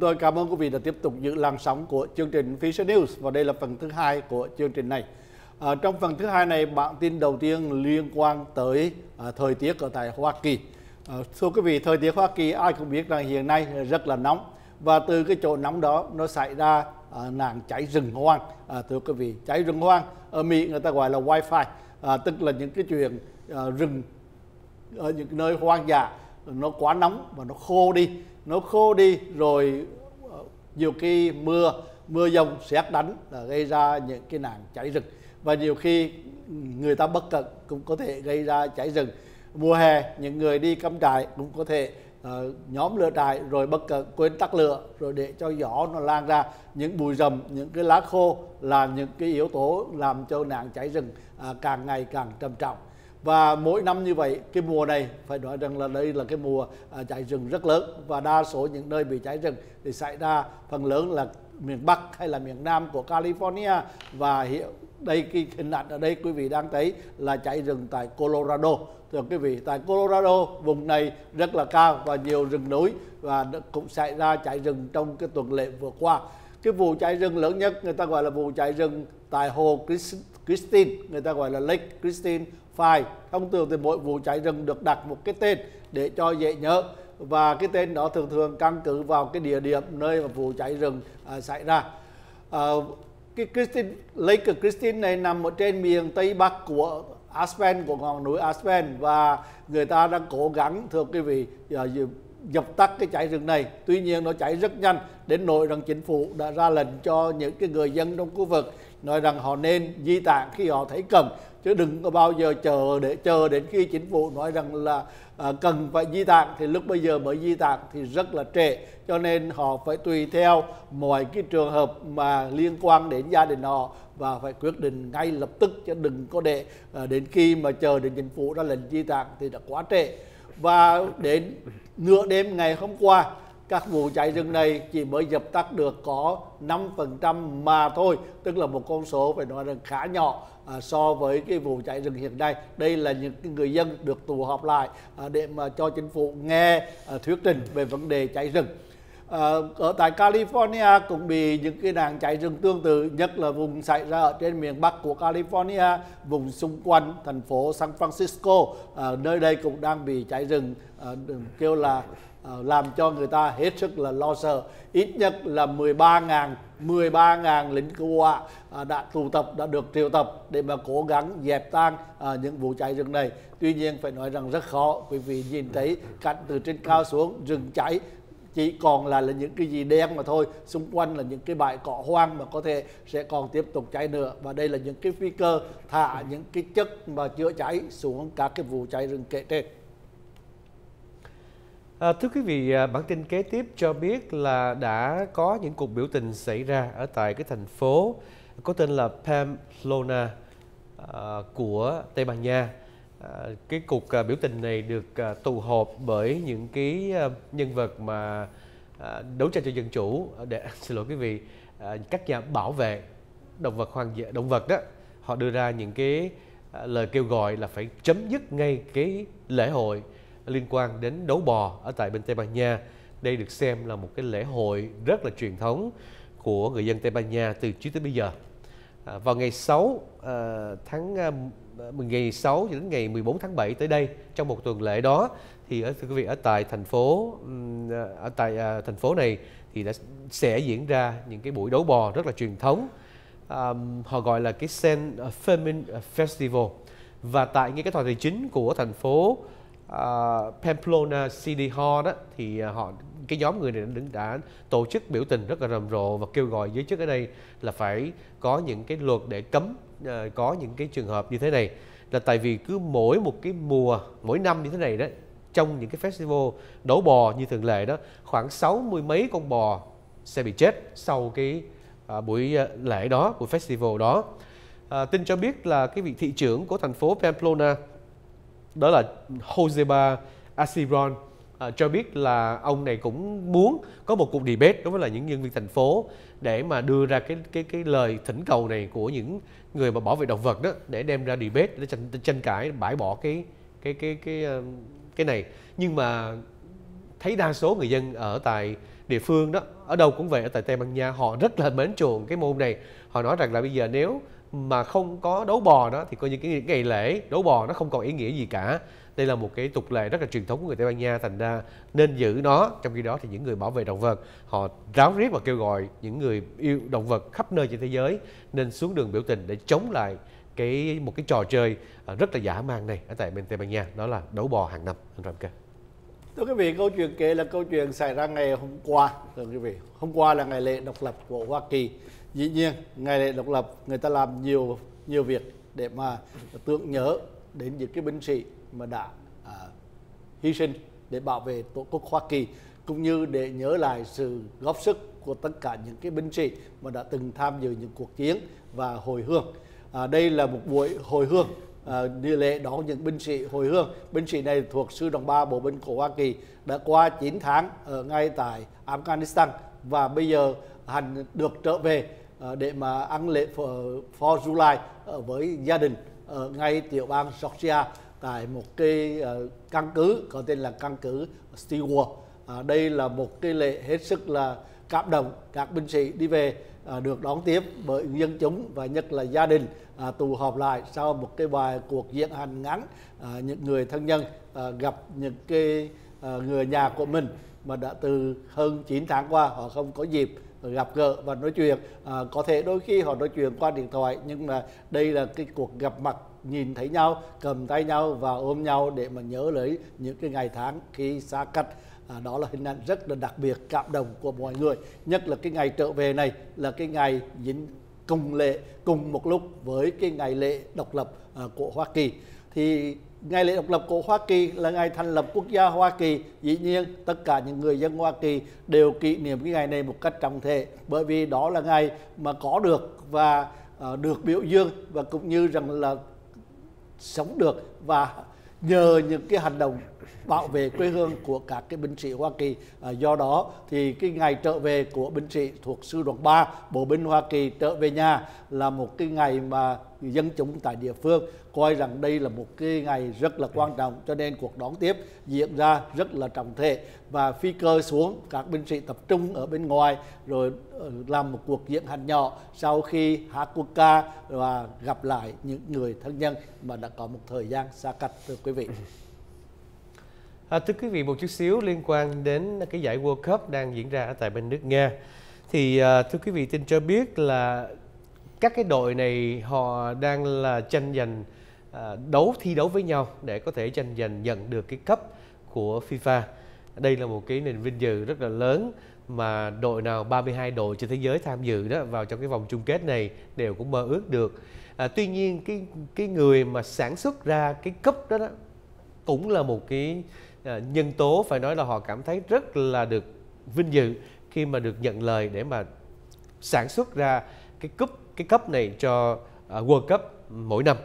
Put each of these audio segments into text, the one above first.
Chúng tôi cảm ơn quý vị đã tiếp tục giữ làn sóng của chương trình Fisher News và đây là phần thứ hai của chương trình này. À, trong phần thứ hai này, bản tin đầu tiên liên quan tới à, thời tiết ở tại Hoa Kỳ. À, thưa quý vị, thời tiết Hoa Kỳ ai cũng biết rằng hiện nay rất là nóng và từ cái chỗ nóng đó nó xảy ra à, nạn cháy rừng hoang. À, thưa quý vị, cháy rừng hoang ở Mỹ người ta gọi là Wi-Fi, à, tức là những cái chuyện à, rừng ở những nơi hoang dã nó quá nóng và nó khô đi nó khô đi rồi ờ, nhiều khi mưa mưa dông xét đánh là gây ra những cái nạn cháy rừng. Và nhiều khi người ta bất cẩn cũng có thể gây ra cháy rừng. Mùa hè những người đi cắm trại cũng có thể uh, nhóm lửa trại rồi bất cẩn quên tắt lửa rồi để cho gió nó lan ra. Những bụi rậm những cái lá khô là những cái yếu tố làm cho nạn cháy rừng uh, càng ngày càng trầm trọng và mỗi năm như vậy cái mùa này phải nói rằng là đây là cái mùa à, cháy rừng rất lớn. Và đa số những nơi bị cháy rừng thì xảy ra phần lớn là miền Bắc hay là miền Nam của California. Và hiện đây cái hình ảnh ở đây quý vị đang thấy là cháy rừng tại Colorado. Thưa quý vị tại Colorado vùng này rất là cao và nhiều rừng núi và cũng xảy ra cháy rừng trong cái tuần lễ vừa qua. Cái vụ cháy rừng lớn nhất người ta gọi là vụ cháy rừng tại hồ Christine người ta gọi là Lake Christine phải. Thông thường thì mỗi vụ cháy rừng được đặt một cái tên để cho dễ nhớ. Và cái tên đó thường thường căn cứ vào cái địa điểm nơi mà vụ cháy rừng à, xảy ra. À, cái Christine, Lake Christine này nằm ở trên miền tây bắc của Aspen của ngọn núi Aspen. Và người ta đang cố gắng thưa quý vị à, dập tắt cái cháy rừng này. Tuy nhiên nó cháy rất nhanh đến nỗi rằng chính phủ đã ra lệnh cho những cái người dân trong khu vực nói rằng họ nên di tản khi họ thấy cần chứ đừng có bao giờ chờ để chờ đến khi chính phủ nói rằng là à, cần phải di tản. Thì lúc bây giờ mới di tản thì rất là trễ. Cho nên họ phải tùy theo mọi cái trường hợp mà liên quan đến gia đình họ và phải quyết định ngay lập tức. Chứ đừng có để à, đến khi mà chờ đến chính phủ ra lệnh di tản thì đã quá trễ. Và đến nửa đêm ngày hôm qua các vụ cháy rừng này chỉ mới dập tắt được có 5% mà thôi. Tức là một con số phải nói là khá nhỏ à, so với cái vụ cháy rừng hiện nay. Đây là những cái người dân được tụ họp lại à, để mà cho chính phủ nghe à, thuyết trình về vấn đề cháy rừng. À, ở tại California cũng bị những cái nạn cháy rừng tương tự nhất là vùng xảy ra ở trên miền Bắc của California vùng xung quanh thành phố San Francisco. À, nơi đây cũng đang bị cháy rừng à, kêu là à, làm cho người ta hết sức là lo sợ. Ít nhất là 13.000 13.000 lính cứu hỏa à, đã tụ tập đã được triệu tập để mà cố gắng dẹp tan à, những vụ cháy rừng này. Tuy nhiên phải nói rằng rất khó. Quý vị nhìn thấy cảnh từ trên cao xuống rừng cháy chỉ còn là, là những cái gì đen mà thôi. Xung quanh là những cái bãi cỏ hoang mà có thể sẽ còn tiếp tục cháy nữa. Và đây là những cái phi cơ thả những cái chất mà chữa cháy xuống các cái vụ cháy rừng kể trên. À, thưa quý vị, ờ, bản tin kế tiếp cho biết là đã có những cuộc biểu tình xảy ra ở tại cái thành phố có tên là Pamplona à, của Tây Ban Nha. À, cái cuộc à, biểu tình này được à, tụ họp bởi những cái à, nhân vật mà à, đấu tranh cho dân chủ để xin lỗi quý vị à, các nhà bảo vệ động vật hoang dã động vật đó họ đưa ra những cái à, lời kêu gọi là phải chấm dứt ngay cái lễ hội liên quan đến đấu bò ở tại bên Tây Ban Nha. Đây được xem là một cái lễ hội rất là truyền thống của người dân Tây Ban Nha từ trước tới bây giờ. À, vào ngày 6 à, tháng à, ngày 6 cho đến ngày 14 tháng 7 tới đây trong một tuần lễ đó thì ở thưa quý vị ở tại thành phố à, ở tại à, thành phố này thì đã sẽ diễn ra những cái buổi đấu bò rất là truyền thống. À, họ gọi là cái Sen Femin Festival và tại ngay cái tòa thị chính của thành phố uh, Pamplona City Hall đó thì uh, họ cái nhóm người này đã, đã tổ chức biểu tình rất là rầm rộ và kêu gọi giới chức ở đây là phải có những cái luật để cấm uh, có những cái trường hợp như thế này. Là tại vì cứ mỗi một cái mùa mỗi năm như thế này đó trong những cái festival đấu bò như thường lệ đó khoảng sáu mươi mấy con bò sẽ bị chết sau cái uh, buổi lễ đó buổi festival đó. À, tin cho biết là cái vị thị trưởng của thành phố Pamplona đó là Joseba Asiron à, cho biết là ông này cũng muốn có một cuộc debate đối với là những nhân viên thành phố để mà đưa ra cái cái cái lời thỉnh cầu này của những người mà bảo vệ động vật đó để đem ra debate để tranh, tranh cãi bãi bỏ cái cái cái cái cái, cái này. Nhưng mà thấy đa số người dân ở tại địa phương đó ở đâu cũng vậy ở tại Tây Ban Nha họ rất là mến chuộng cái môn này. Họ nói rằng là bây giờ nếu mà không có đấu bò đó thì coi như cái ngày lễ đấu bò nó không còn ý nghĩa gì cả đây là một cái tục lệ rất là truyền thống của người Tây Ban Nha thành ra nên giữ nó trong khi đó thì những người bảo vệ động vật họ ráo riết và kêu gọi những người yêu động vật khắp nơi trên thế giới nên xuống đường biểu tình để chống lại cái một cái trò chơi à, rất là dã man này ở tại bên Tây Ban Nha đó là đấu bò hàng năm anh Ramka. Thưa quý vị, câu chuyện kể là câu chuyện xảy ra ngày hôm qua. Thưa quý vị, hôm qua là ngày lễ độc lập của Hoa Kỳ. Dĩ nhiên, ngày lễ độc lập người ta làm nhiều nhiều việc để mà tưởng nhớ đến những cái binh sĩ mà đã à, hy sinh để bảo vệ tổ quốc Hoa Kỳ cũng như để nhớ lại sự góp sức của tất cả những cái binh sĩ mà đã từng tham dự những cuộc chiến và hồi hương. À, đây là một buổi hồi hương à, như lễ đón những binh sĩ hồi hương. Binh sĩ này thuộc sư đoàn 3 bộ binh của Hoa Kỳ đã qua 9 tháng ở ngay tại Afghanistan và bây giờ hành được trở về Ờ, để mà ăn lễ for, July ờ, với gia đình ở ngay tiểu bang Georgia tại một cái căn cứ có tên là căn cứ Stewart. À, đây là một cái lễ hết sức là cảm động các binh sĩ đi về à, được đón tiếp bởi dân chúng và nhất là gia đình à, tụ họp lại sau một cái bài cuộc diễn hành ngắn à, những người thân nhân à, gặp những cái à, người nhà của mình mà đã từ hơn 9 tháng qua họ không có dịp gặp gỡ và nói chuyện. À, có thể đôi khi họ nói chuyện qua điện thoại nhưng mà đây là cái cuộc gặp mặt nhìn thấy nhau cầm tay nhau và ôm nhau để mà nhớ lấy những cái ngày tháng khi xa cách. À, đó là hình ảnh rất là đặc biệt cảm động của mọi người. Nhất là cái ngày trở về này là cái ngày dính cùng lễ cùng một lúc với cái ngày lễ độc lập à, của Hoa Kỳ. Thì ngày lễ độc lập của Hoa Kỳ là ngày thành lập quốc gia Hoa Kỳ dĩ nhiên tất cả những người dân Hoa Kỳ đều kỷ niệm cái ngày này một cách trọng thể bởi vì đó là ngày mà có được và uh, được biểu dương và cũng như rằng là sống được và nhờ những cái hành động bảo vệ quê hương của các cái binh sĩ Hoa Kỳ. À, do đó thì cái ngày trở về của binh sĩ thuộc sư đoàn 3 bộ binh Hoa Kỳ trở về nhà là một cái ngày mà dân chúng tại địa phương coi rằng đây là một cái ngày rất là quan trọng cho nên cuộc đón tiếp diễn ra rất là trọng thể và phi cơ xuống các binh sĩ tập trung ở bên ngoài rồi ờ, làm một cuộc diễn hành nhỏ sau khi hát quốc ca và gặp lại những người thân nhân mà đã có một thời gian xa cách thưa quý vị. À, thưa quý vị một chút xíu liên quan đến cái giải World Cup đang diễn ra ở tại bên nước Nga thì à, thưa quý vị tin cho biết là các cái đội này họ đang là tranh giành à, đấu thi đấu với nhau để có thể tranh giành nhận được cái cấp của FIFA. Đây là một cái nền vinh dự rất là lớn mà đội nào 32 đội trên thế giới tham dự đó vào trong cái vòng chung kết này đều cũng mơ ước được. À, tuy nhiên cái cái người mà sản xuất ra cái cấp đó, đó cũng là một cái à, nhân tố phải nói là họ cảm thấy rất là được vinh dự khi mà được nhận lời để mà sản xuất ra cái cúp cái cấp này cho uh, World Cup mỗi năm.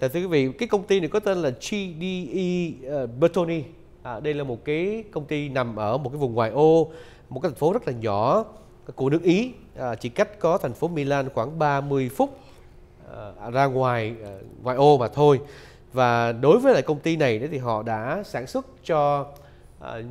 Thưa quý vị, cái công ty này có tên là GDE uh, ờ, Bertoni. À, đây là một cái công ty nằm ở một cái vùng ngoại ô, một cái thành phố rất là nhỏ của nước Ý, à, chỉ cách có thành phố Milan khoảng 30 phút à, ra ngoài à, ngoại ô mà thôi. Và đối với lại công ty này thì họ đã sản xuất cho à,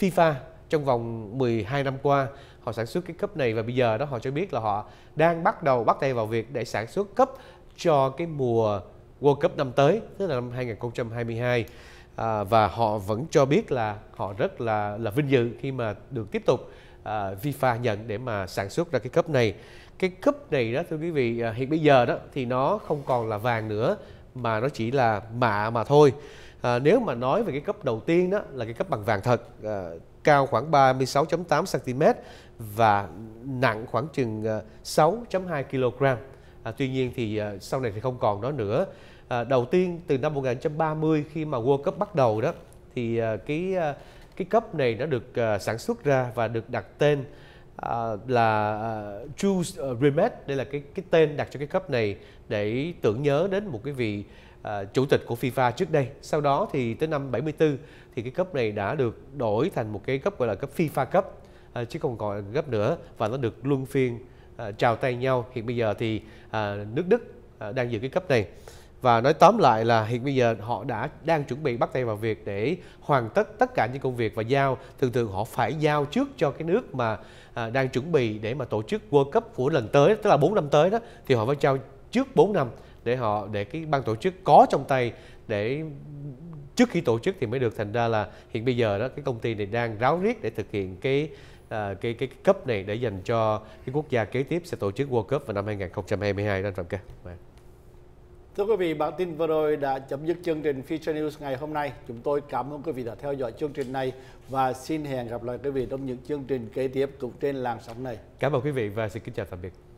FIFA trong vòng 12 năm qua họ sản xuất cái cấp này và bây giờ đó họ cho biết là họ đang bắt đầu bắt tay vào việc để sản xuất cấp cho cái mùa World Cup năm tới tức là năm 2022 à, và họ vẫn cho biết là họ rất là là vinh dự khi mà được tiếp tục à, FIFA nhận để mà sản xuất ra cái cấp này. Cái cấp này đó thưa quý vị à, hiện bây giờ đó thì nó không còn là vàng nữa mà nó chỉ là mạ mà thôi. À, nếu mà nói về cái cấp đầu tiên đó là cái cấp bằng vàng thật à, cao khoảng 36.8 cm và nặng khoảng chừng ờ, 6.2 kg. À, tuy nhiên thì à, sau này thì không còn đó nữa. À, đầu tiên từ năm 1930 khi mà World Cup bắt đầu đó thì à, cái à, cái cấp này nó được à, sản xuất ra và được đặt tên à, là uh, Jules Rimet. Đây là cái cái tên đặt cho cái cấp này để tưởng nhớ đến một cái vị à, chủ tịch của FIFA trước đây. Sau đó thì tới năm 74 thì cái cấp này đã được đổi thành một cái cấp gọi là cấp FIFA cấp à, chứ không còn cấp nữa và nó được luân phiên à, trao tay nhau. Hiện bây giờ thì à, nước Đức à, đang giữ cái cấp này. Và nói tóm lại là hiện bây giờ họ đã đang chuẩn bị bắt tay vào việc để hoàn tất tất cả những công việc và giao. Thường thường họ phải giao trước cho cái nước mà à, đang chuẩn bị để mà tổ chức World Cup của lần tới tức là 4 năm tới đó thì họ phải trao trước 4 năm để họ để cái ban tổ chức có trong tay để trước khi tổ chức thì mới được thành ra là hiện bây giờ đó cái công ty này đang ráo riết để thực hiện cái à, cái cái cấp này để dành cho cái quốc gia kế tiếp sẽ tổ chức World Cup vào năm 2022 đó anh Phạm Ca. Vâng. Thưa quý vị, bản tin vừa rồi đã chấm dứt chương trình Future News ngày hôm nay. Chúng tôi cảm ơn quý vị đã theo dõi chương trình này và xin hẹn gặp lại quý vị trong những chương trình kế tiếp cũng trên làn sóng này. Cảm ơn quý vị và xin kính chào tạm biệt.